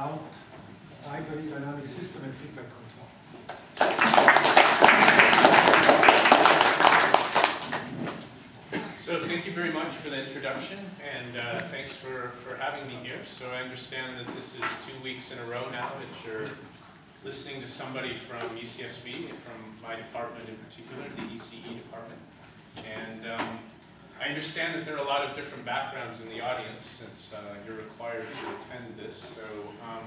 about dynamic system and feedback control. So thank you very much for the introduction, and uh, thanks for, for having me here. So I understand that this is two weeks in a row now that you're listening to somebody from UCSB, from my department in particular, the ECE department. And um, I understand that there are a lot of different backgrounds in the audience since uh, you're required to attend this. So um,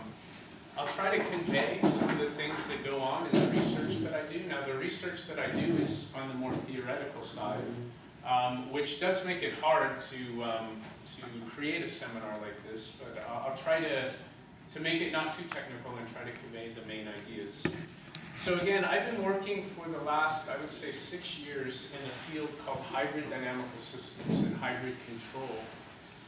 I'll try to convey some of the things that go on in the research that I do. Now the research that I do is on the more theoretical side, um, which does make it hard to, um, to create a seminar like this, but I'll, I'll try to, to make it not too technical and try to convey the main ideas. So again, I've been working for the last, I would say, six years in a field called hybrid dynamical systems and hybrid control.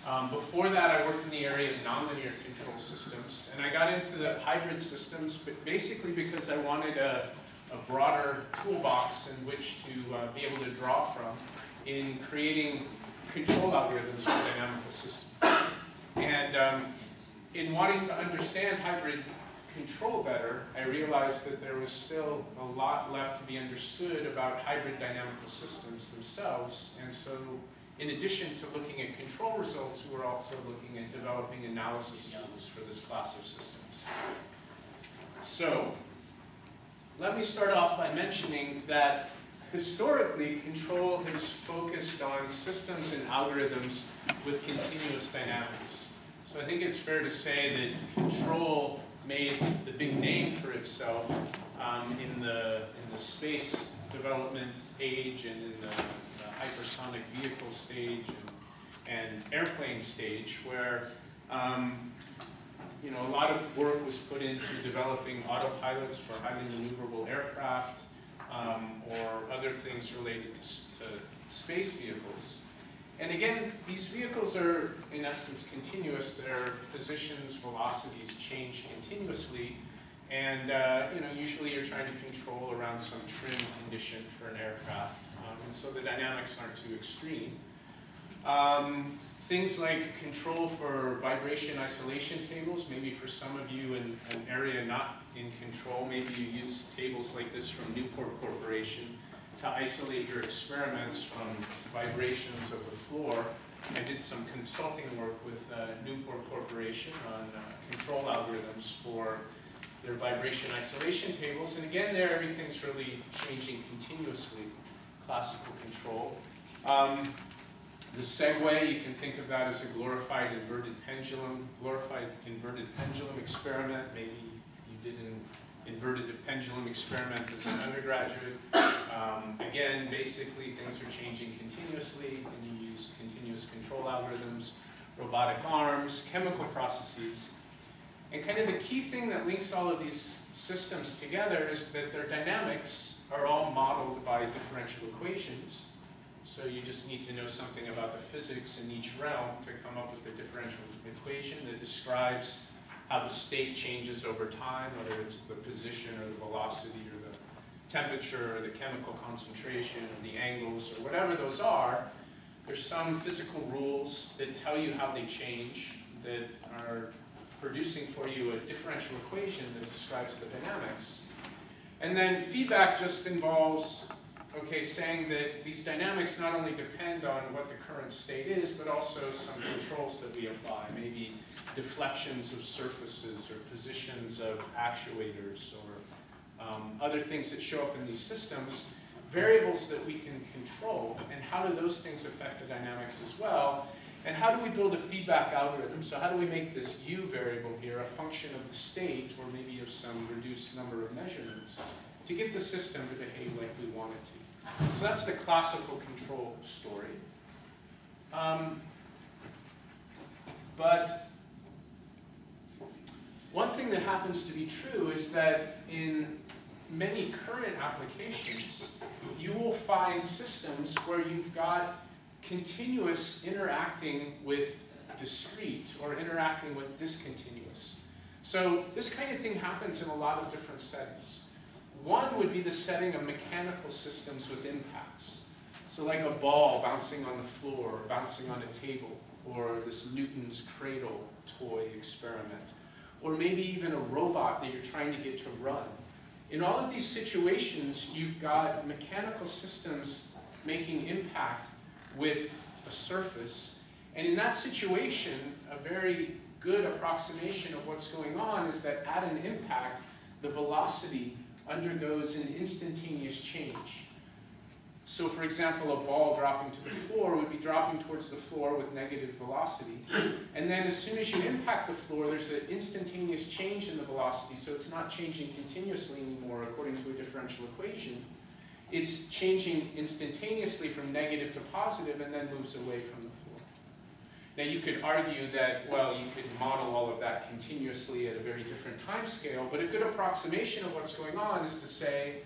Um, before that, I worked in the area of nonlinear control systems, and I got into the hybrid systems, basically because I wanted a, a broader toolbox in which to uh, be able to draw from in creating control algorithms for dynamical systems. And um, in wanting to understand hybrid control better, I realized that there was still a lot left to be understood about hybrid dynamical systems themselves. And so in addition to looking at control results, we were also looking at developing analysis tools for this class of systems. So let me start off by mentioning that historically, control has focused on systems and algorithms with continuous dynamics. So I think it's fair to say that control made the big name for itself um, in, the, in the space development age and in the, the hypersonic vehicle stage and, and airplane stage where um, you know, a lot of work was put into developing autopilots for highly maneuverable aircraft um, or other things related to, to space vehicles. And again, these vehicles are, in essence, continuous. Their positions, velocities change continuously. And uh, you know, usually you're trying to control around some trim condition for an aircraft. Um, and so the dynamics aren't too extreme. Um, things like control for vibration isolation tables, maybe for some of you in an area not in control, maybe you use tables like this from Newport Corporation to isolate your experiments from vibrations of the floor. I did some consulting work with uh, Newport Corporation on uh, control algorithms for their vibration isolation tables. And again, there everything's really changing continuously, classical control. Um, the Segway, you can think of that as a glorified inverted pendulum, glorified inverted pendulum experiment. Maybe you did an inverted pendulum experiment as an undergraduate. Um, again, basically things are changing continuously and you use continuous control algorithms, robotic arms, chemical processes. And kind of the key thing that links all of these systems together is that their dynamics are all modeled by differential equations. So you just need to know something about the physics in each realm to come up with a differential equation that describes how the state changes over time, whether it's the position or the velocity or the temperature or the chemical concentration or the angles or whatever those are. There's some physical rules that tell you how they change that are producing for you a differential equation that describes the dynamics. And then feedback just involves okay, saying that these dynamics not only depend on what the current state is, but also some controls that we apply, maybe deflections of surfaces or positions of actuators or um, other things that show up in these systems, variables that we can control, and how do those things affect the dynamics as well, and how do we build a feedback algorithm? So how do we make this u variable here a function of the state, or maybe of some reduced number of measurements, to get the system to behave like we want it to? So that's the classical control story. Um, but one thing that happens to be true is that in many current applications, you will find systems where you've got continuous interacting with discrete or interacting with discontinuous. So this kind of thing happens in a lot of different settings. One would be the setting of mechanical systems with impacts. So like a ball bouncing on the floor, or bouncing on a table, or this Newton's cradle toy experiment. or maybe even a robot that you're trying to get to run. In all of these situations, you've got mechanical systems making impact with a surface. And in that situation, a very good approximation of what's going on is that at an impact, the velocity undergoes an instantaneous change. So for example, a ball dropping to the floor would be dropping towards the floor with negative velocity. And then as soon as you impact the floor, there's an instantaneous change in the velocity, so it's not changing continuously anymore according to a differential equation. It's changing instantaneously from negative to positive and then moves away from. Now you could argue that, well, you could model all of that continuously at a very different time scale, but a good approximation of what's going on is to say,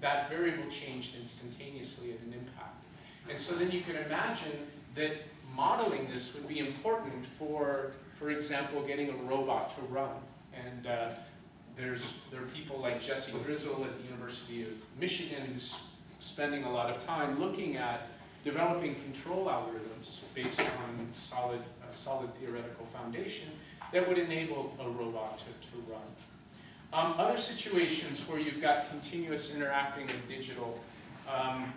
that variable changed instantaneously at an impact. And so then you can imagine that modeling this would be important for, for example, getting a robot to run. And uh, there's, there are people like Jesse Grizzle at the University of Michigan who's spending a lot of time looking at developing control algorithms based on solid, a solid theoretical foundation that would enable a robot to, to run. Um, other situations where you've got continuous interacting with digital, um,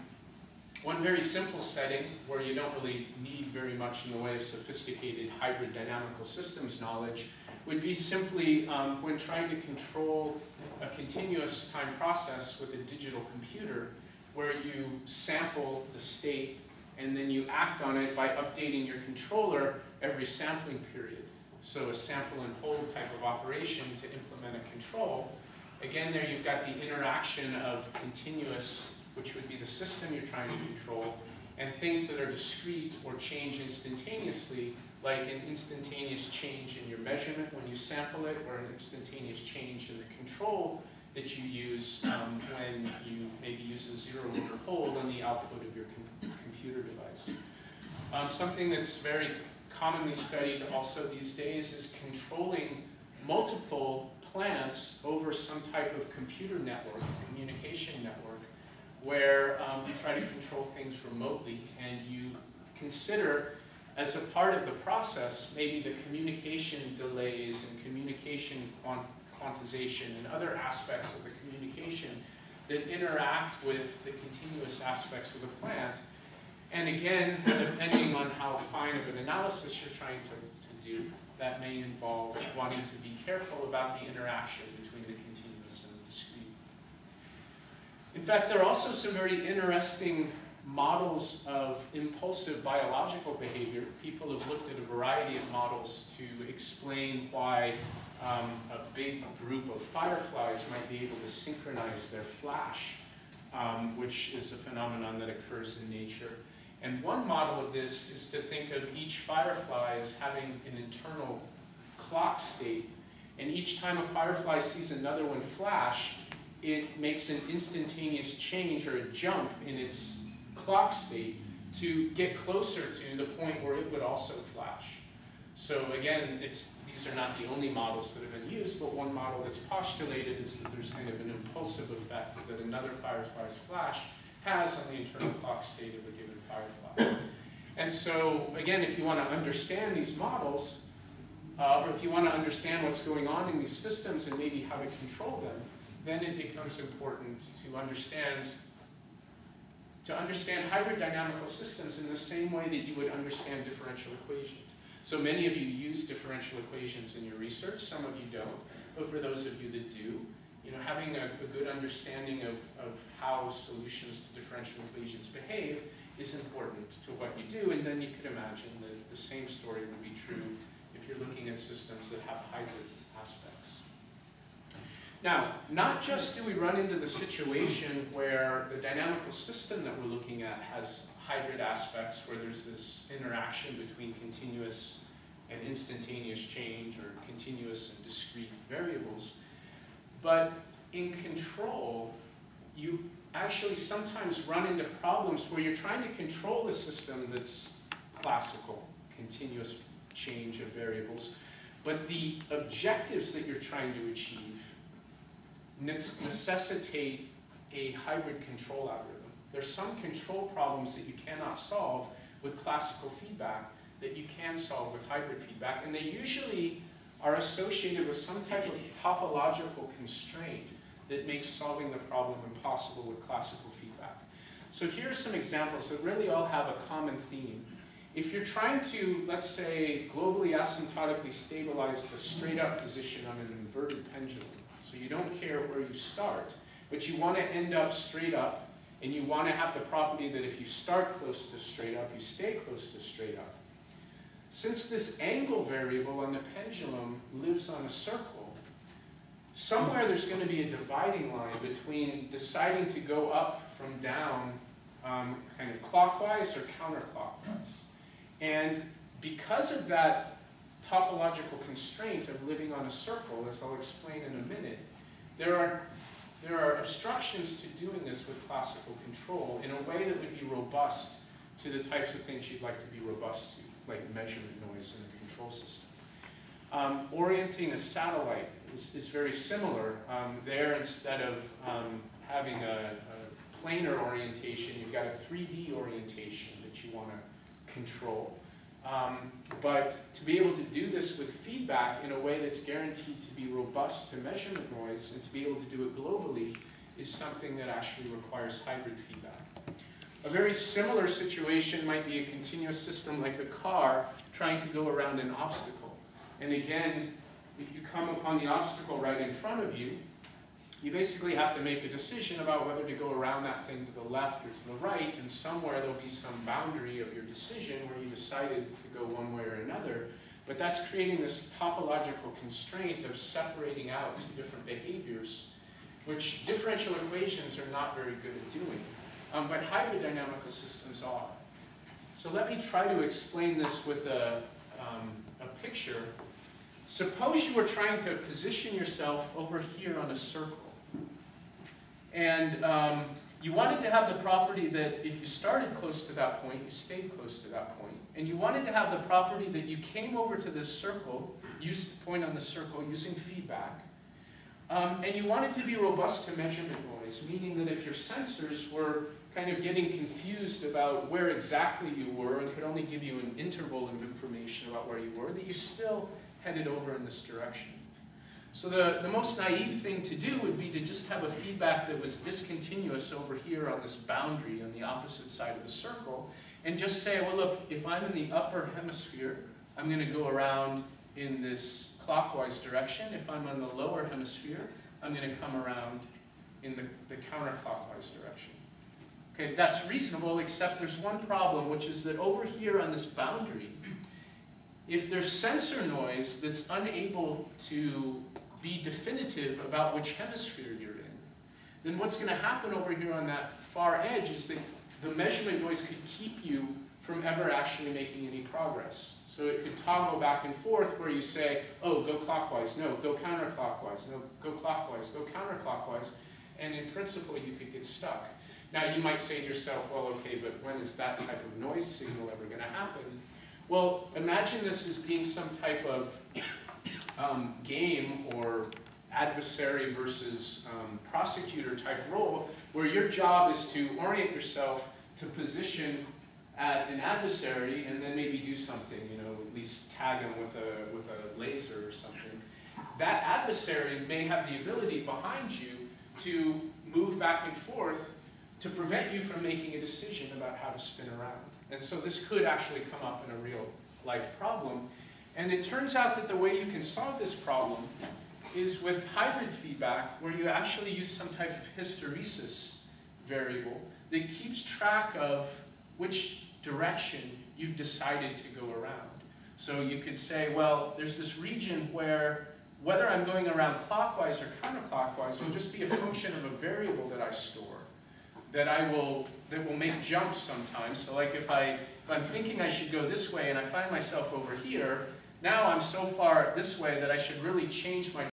one very simple setting where you don't really need very much in the way of sophisticated hybrid dynamical systems knowledge would be simply um, when trying to control a continuous time process with a digital computer where you sample the state and then you act on it by updating your controller every sampling period. So a sample and hold type of operation to implement a control. Again, there you've got the interaction of continuous, which would be the system you're trying to control, and things that are discrete or change instantaneously, like an instantaneous change in your measurement when you sample it, or an instantaneous change in the control that you use um, when you maybe use a zero order hold on the output of your com computer device. Um, something that's very commonly studied also these days is controlling multiple plants over some type of computer network, communication network, where um, you try to control things remotely and you consider as a part of the process maybe the communication delays and communication quant quantization and other aspects of the communication that interact with the continuous aspects of the plant and again, depending on how fine of an analysis you're trying to, to do, that may involve wanting to be careful about the interaction between the continuous and the discrete. In fact, there are also some very interesting models of impulsive biological behavior. People have looked at a variety of models to explain why um, a big group of fireflies might be able to synchronize their flash, um, which is a phenomenon that occurs in nature. And one model of this is to think of each firefly as having an internal clock state. And each time a firefly sees another one flash, it makes an instantaneous change or a jump in its clock state to get closer to the point where it would also flash. So again, it's, these are not the only models that have been used, but one model that's postulated is that there's kind of an impulsive effect that another firefly's flash has on the internal clock state of a given firefly. And so, again, if you want to understand these models, uh, or if you want to understand what's going on in these systems and maybe how to control them, then it becomes important to understand to understand hybrid dynamical systems in the same way that you would understand differential equations. So many of you use differential equations in your research, some of you don't, but for those of you that do, you know, having a, a good understanding of, of how solutions to differential equations behave is important to what you do, and then you could imagine that the same story would be true if you're looking at systems that have hybrid aspects. Now, not just do we run into the situation where the dynamical system that we're looking at has hybrid aspects, where there's this interaction between continuous and instantaneous change, or continuous and discrete variables, but in control, you actually sometimes run into problems where you're trying to control a system that's classical, continuous change of variables, but the objectives that you're trying to achieve necessitate a hybrid control algorithm. There's some control problems that you cannot solve with classical feedback that you can solve with hybrid feedback, and they usually are associated with some type of topological constraint that makes solving the problem impossible with classical feedback. So here are some examples that really all have a common theme. If you're trying to, let's say, globally asymptotically stabilize the straight up position on an inverted pendulum, so you don't care where you start, but you want to end up straight up, and you want to have the property that if you start close to straight up, you stay close to straight up. Since this angle variable on the pendulum lives on a circle, somewhere there's going to be a dividing line between deciding to go up from down um, kind of clockwise or counterclockwise. And because of that topological constraint of living on a circle, as I'll explain in a minute, there are, there are obstructions to doing this with classical control in a way that would be robust to the types of things you'd like to be robust to, like measurement noise in a control system. Um, orienting a satellite is, is very similar. Um, there, instead of um, having a, a planar orientation, you've got a 3D orientation that you want to control. Um, but to be able to do this with feedback in a way that's guaranteed to be robust to measurement noise and to be able to do it globally is something that actually requires hybrid feedback. A very similar situation might be a continuous system like a car trying to go around an obstacle. And again, if you come upon the obstacle right in front of you, you basically have to make a decision about whether to go around that thing to the left or to the right, and somewhere there'll be some boundary of your decision where you decided to go one way or another. But that's creating this topological constraint of separating out two different behaviors, which differential equations are not very good at doing. Um, but hybrid dynamical systems are. So let me try to explain this with a, um, a picture. Suppose you were trying to position yourself over here on a circle. And um, you wanted to have the property that if you started close to that point, you stayed close to that point. And you wanted to have the property that you came over to this circle, used the point on the circle using feedback. Um, and you wanted to be robust to measurement noise, meaning that if your sensors were kind of getting confused about where exactly you were and could only give you an interval of information about where you were, that you still headed over in this direction. So the, the most naive thing to do would be to just have a feedback that was discontinuous over here on this boundary on the opposite side of the circle, and just say, well look, if I'm in the upper hemisphere, I'm going to go around in this clockwise direction. If I'm in the lower hemisphere, I'm going to come around in the, the counterclockwise direction. Okay, that's reasonable, except there's one problem, which is that over here on this boundary, if there's sensor noise that's unable to be definitive about which hemisphere you're in, then what's going to happen over here on that far edge is that the measurement noise could keep you from ever actually making any progress. So it could toggle back and forth where you say, oh, go clockwise, no, go counterclockwise, no, go clockwise, go counterclockwise, and in principle you could get stuck. Now you might say to yourself, well, okay, but when is that type of noise signal ever going to happen? Well, imagine this as being some type of um, game or adversary versus um, prosecutor type role where your job is to orient yourself to position at an adversary and then maybe do something, you know, at least tag him with a, with a laser or something. That adversary may have the ability behind you to move back and forth to prevent you from making a decision about how to spin around. And so this could actually come up in a real life problem. And it turns out that the way you can solve this problem is with hybrid feedback, where you actually use some type of hysteresis variable that keeps track of which direction you've decided to go around. So you could say, well, there's this region where whether I'm going around clockwise or counterclockwise will just be a function of a variable that I store that I will that will make jumps sometimes. So like if I if I'm thinking I should go this way and I find myself over here, now I'm so far this way that I should really change my